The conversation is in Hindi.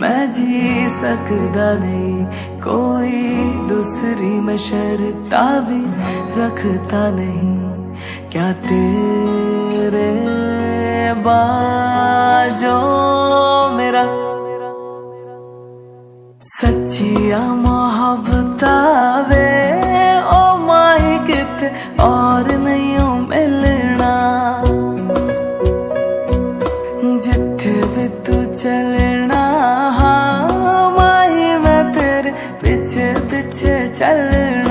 मैं जी सकता नहीं, कोई दूसरी मैं शर्ता भी रखता नहीं। क्या तेरे बाजो मेरा सच्चिया मोहब्बत वे ओ माही कित और नहीं मिलना। जिथे भी तू चलना पीछे पीछे चल